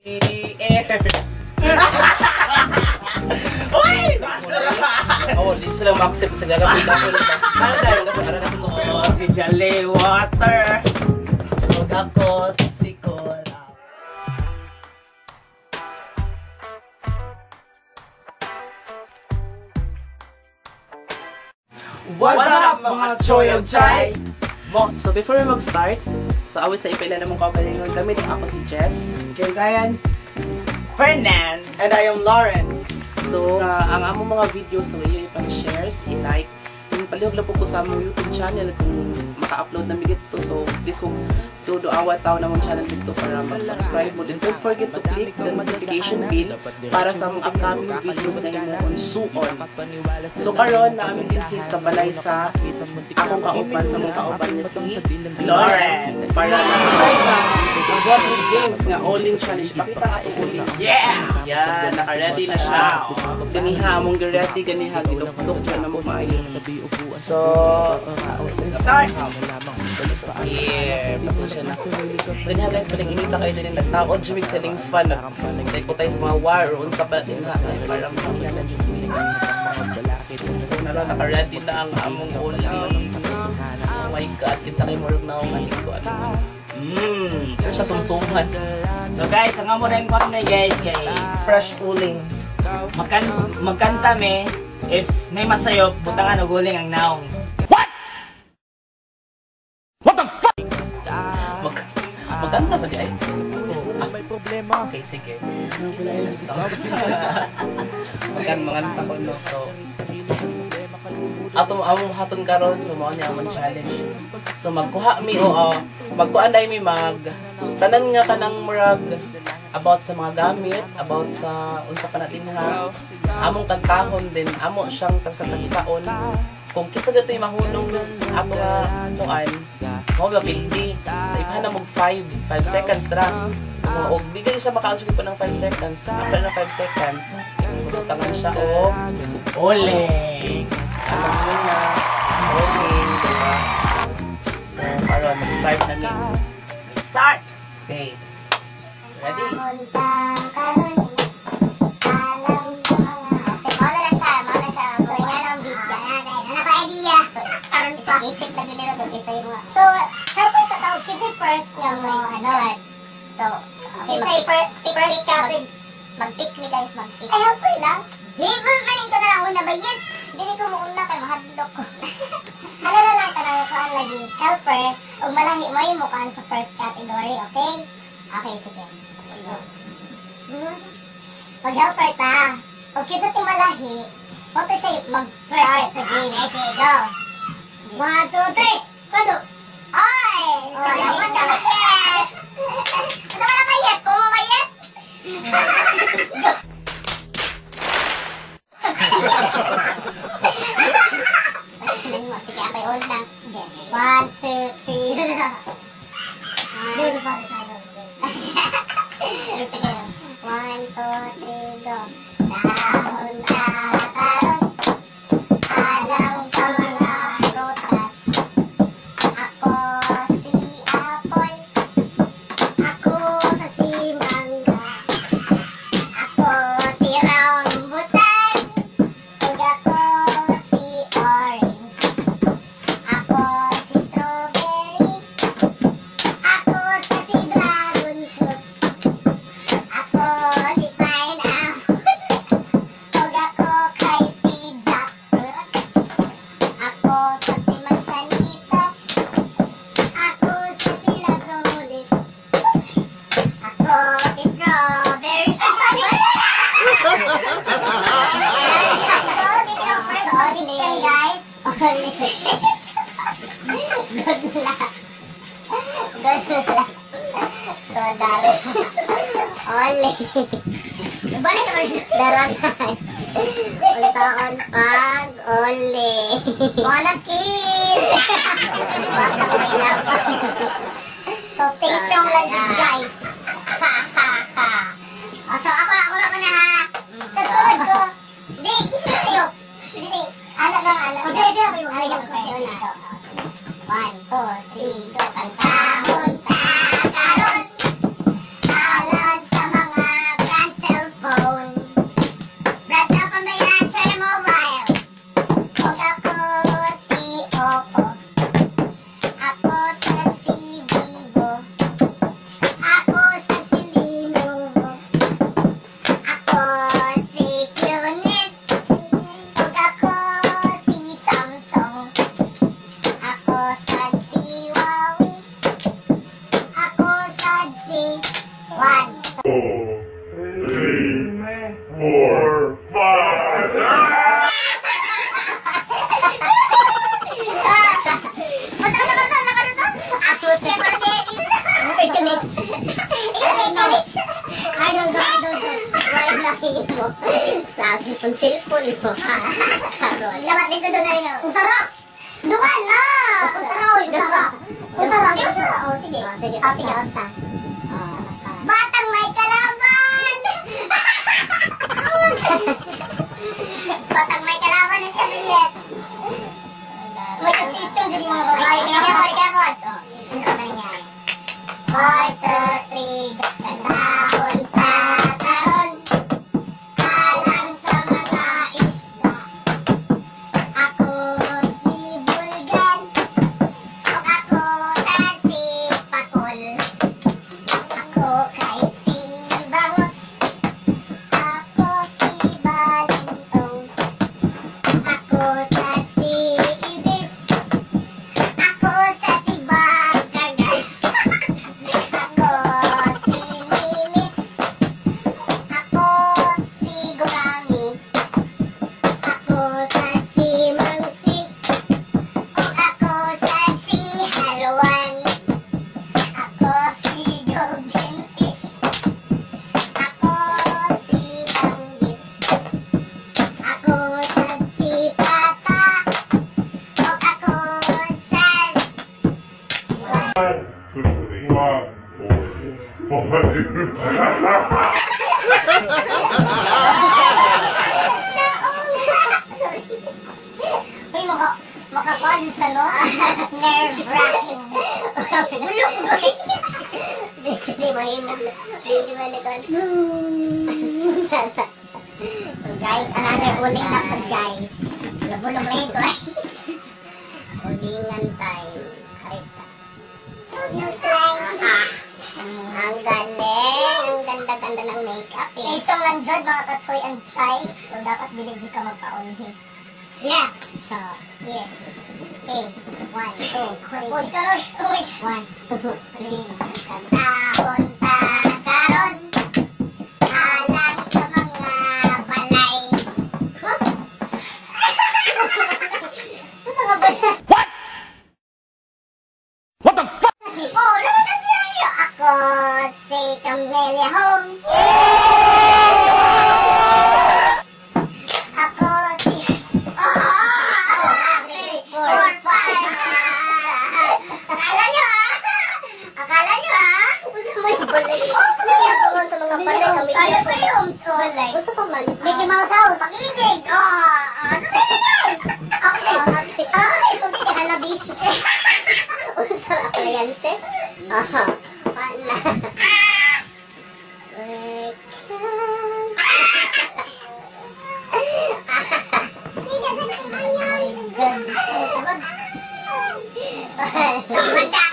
Uy! Oh, di sila mag-accept sa gagawin ko nila. Ano dahil ako para kasi Water. Huwag ako si Cora. What's up mga Choy Chai? Mo, so before we mag-start, so awis na ipila namang kaugalingon kami din ako si Jess. Kay Kayan. Fernan. And I am Lauren. So, uh, ang among mga videos, so iyo ipang-shares, i-like, yung palihog lang po ko sa among YouTube channel kung maka-upload na migit to. So, please kung todo awat tao na mong channel dito para mag-subscribe mo. Then don't forget to click the notification bell para sa mga upcoming videos na imo suon. So, karon na amin din sa balay sa akong kauban sa mga kauban niya si Lauren. para na What with James nga Alling Challenge. Pakita nga ito Alling. Yeah! Yan, naka-ready na siya. Ganiha, mong ready ganiha, gilok-lok siya na mo maayo. So, Start. yeah, pasensya na. Ganiha guys, paling inita kayo din yung nagtaon, jimig siling fan. Nagtay po tayo sa mga war, o unsa pa din na, parang So, nala, naka-ready na ang among ulam. Oh my God, kita kayo murag na akong aliko. Mmm, sure siya sumsuman. So guys, ang amo rin ko na guys kay Fresh uling. magkan magkanta me if may masayop butangan og uling ang naong. Problema. Okay, sige. Magan mga ko no. So, ato among haton karon so mao ni among challenge. So magkuha mi oo, magkuan dai mi mag tanan nga kanang murag about sa mga gamit, about sa unsa pa natin ha. Among kantahon din, amo siyang tagsa-tagsaon. Kung kisa gato yung mahulong ako nga kuan, mo ba pildi. Sa ibahan na mo 5, 5 seconds ra. Mo og di gali siya makausap ko ng 5 seconds. After na 5 seconds, tangan siya og Uling. Alam mo na. Okay, diba? So, karon mag-start na mi. Start. Okay. Ready? So, helper sa tao, kasi first nga mo, ano, so, okay, mag-pick, ka, mag-pick me guys, mag-pick. Ay, helper lang? Di, ba, ko na lang una ba, yes, dili ko muuna kay mahadlok ko. ano na lang ka na kuhaan lagi, helper, o malahi mo yung mukhaan sa first category, okay? Okay, sige. Go. Mag-helper ta. Okay sa timalahi, Oto siya mag-first sa game. Okay, sige, go. One, two, three. Kwando? Ay! Salamat ka. Yes! Asa ka na mayet? Kung mo One, two, three. One, One, two, three, four, five. Sabi pang cellphone mo, ha? Karol. Dapat isa doon na rin ako. Usarap! Duwan na! Usarap! Usarap! Usarap! Usarap! O, sige. O, sige. O, sige. Osta. はい。so guys, another uling na po guys. Labulong na ito ay. Ulingan time. Harita. Ah, ang galing. Ang ganda-ganda ng makeup eh. Stay strong and jud mga kachoy and chai. So dapat binigji ka magpaulhi. Yeah. So, yeah. Eight, one, two, three. Uy, karoy, uy. One, two, three. 我们家。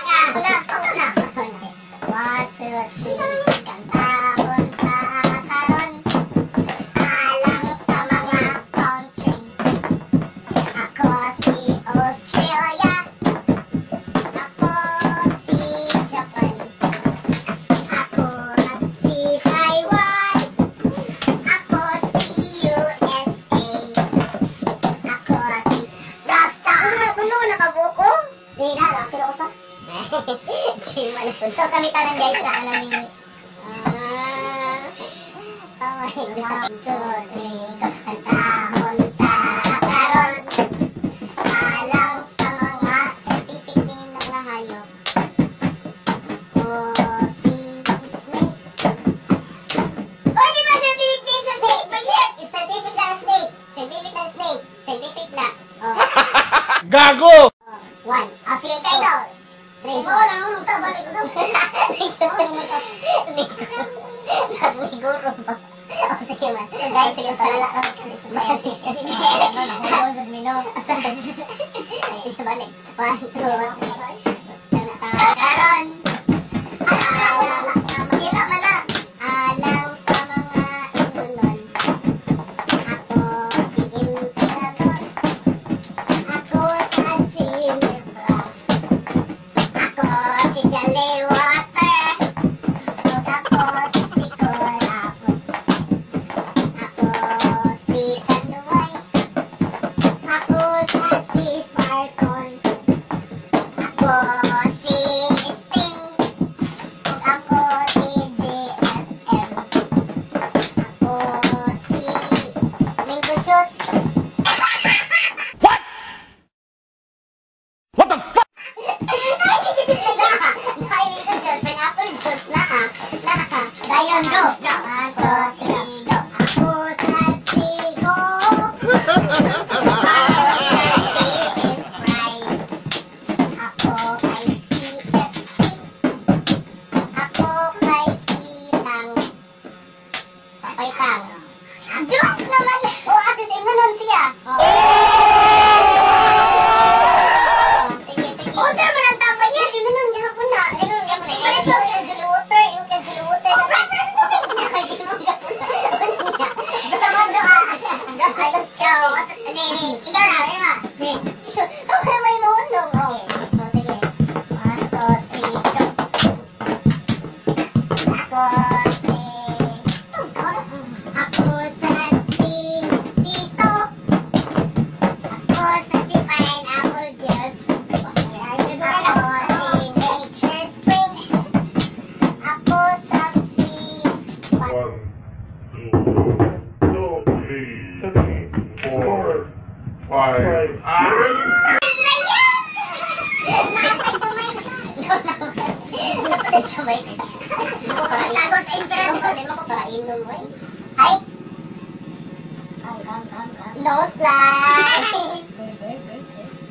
战斗，让。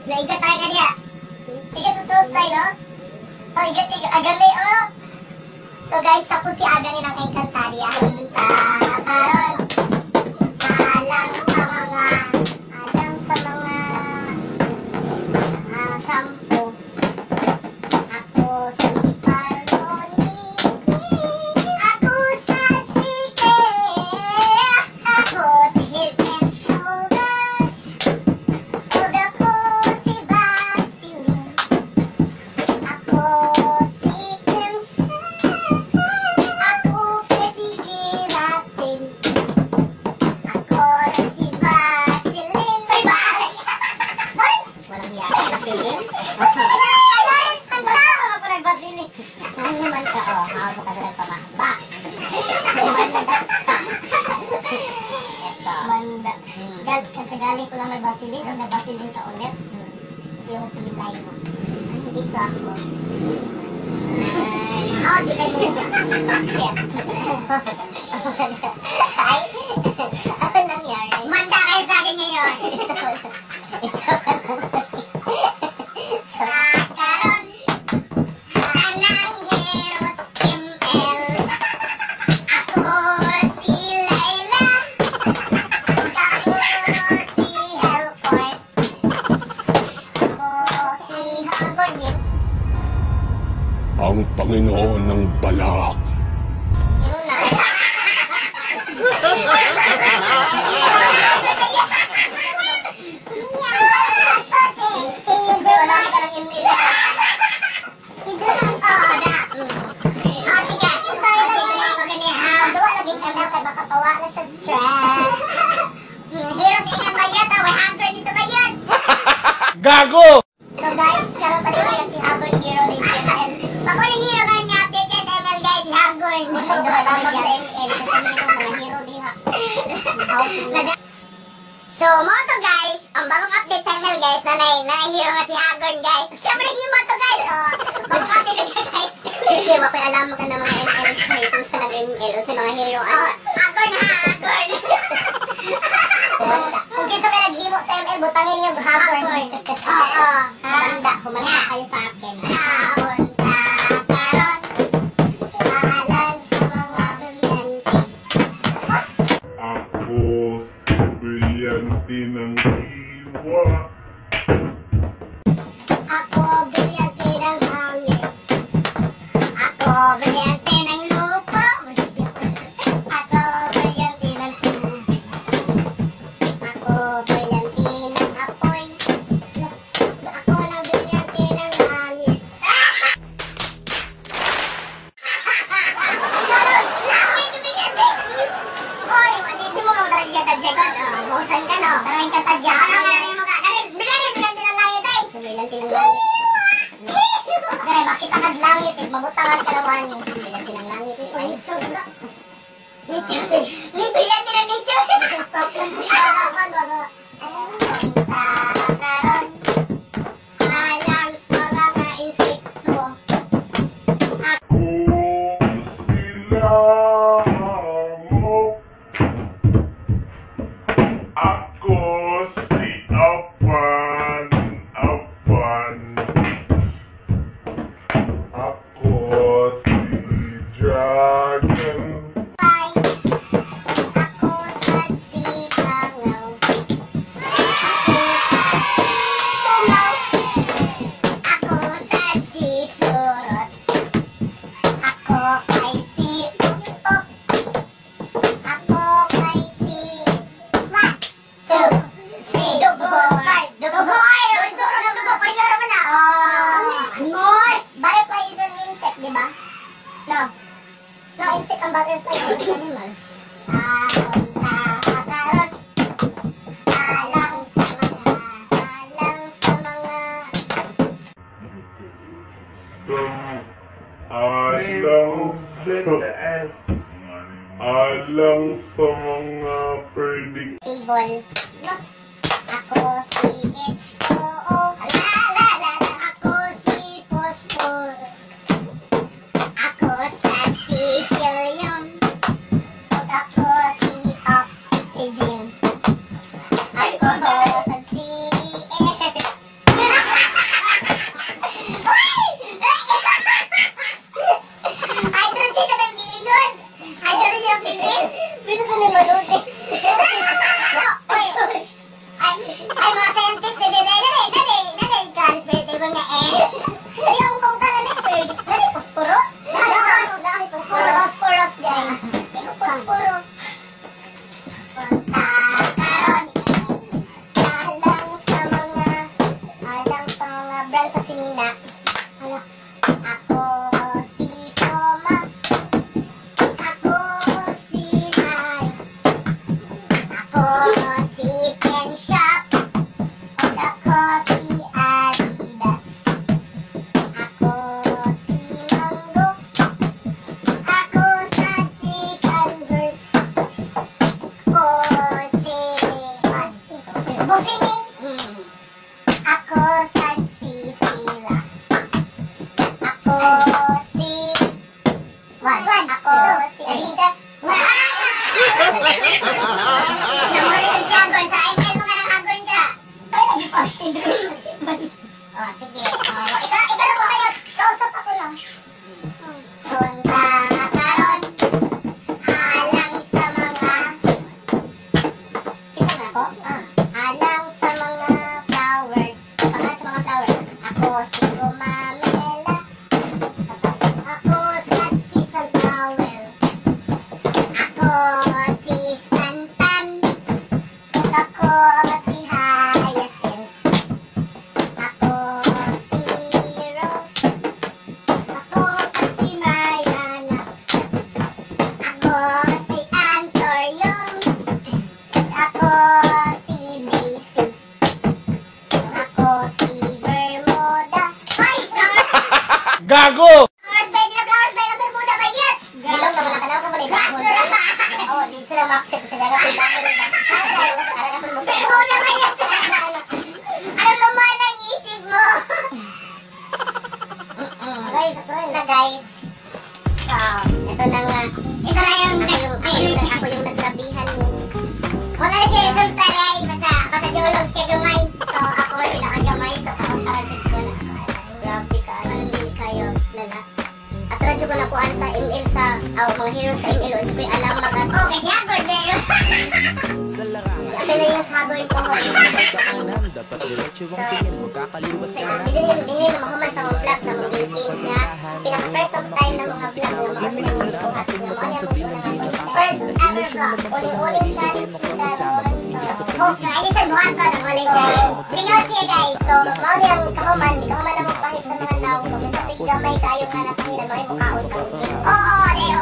Naigot tayo kanya. Tiga sa sauce tayo, no? Oh, igot, igot. Agame, oh. So guys, siya po si Agane ng Encantaria. Sa karon, Panginoon ng balak. Nag- So, mga to guys, ang bagong update sa ML guys, na nai, na hero nga si Hagon guys. Siyempre yung mga to guys, oh. Bagong update na guys. Hindi, wakoy alam ka ng mga ML guys, kung sa nag-ML, sa mga hero. Oh, ano? Hagon ha, Hagon. Kung kito ka naghimo sa ML, butangin yung Hagon. Oo, oh, oh. Humanda, humanda kayo sa akin. Aku beli ang tirang Aku Ako beli sa sinina. Ko na po ano sa ML sa, oh, mga heroes sa ML. Hindi ko yung alam magat. Oh, kasi hagod na yun. Ako na yung hagod ko. Dapat diretso ang tingin mo kakaliwat Sa sana. hindi din hindi mo mahuman sa mga vlog sa mga games nga pinaka first of time na mga vlog na mga pinag-buhat na mga mo first ever vlog. uling-uling challenge na daron so oh kaili sa buhat ng uling challenge lingaw siya guys. So mao ni ang kahuman di kahuman na magpahit sa mga naong so sa tig gamay kayo nga mukhaon ka oo deo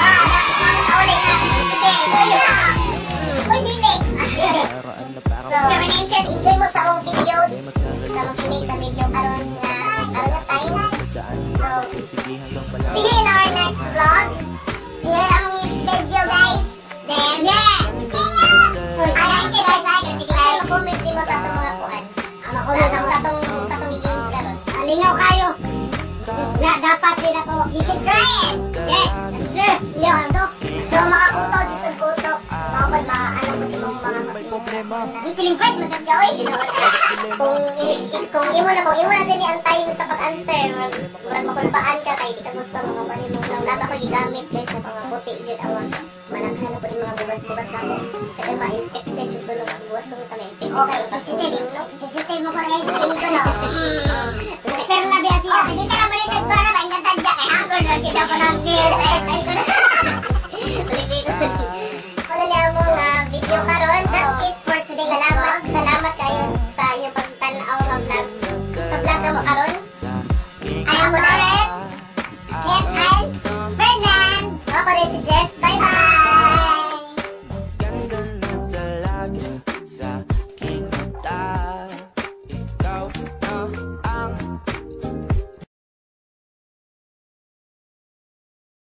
ah uling na sige tuyo na Uy, parang So, Termination, enjoy mo sa akong ang feeling pride masad ka oy you know kung kung imo na kung imo na dili ang time sa pag-answer murag makulbaan ka kay di ka gusto mo kani mo nang laba ka gigamit guys sa mga puti gyud awa managhan pud mga bugas-bugas nako kay ba infected jud dulo ang bugas mo ta infected okay sensitive no sensitive mo para yung skin ko no pero labi asi di ka man sa para ba ingatan ka kay hagon ra kita pa nang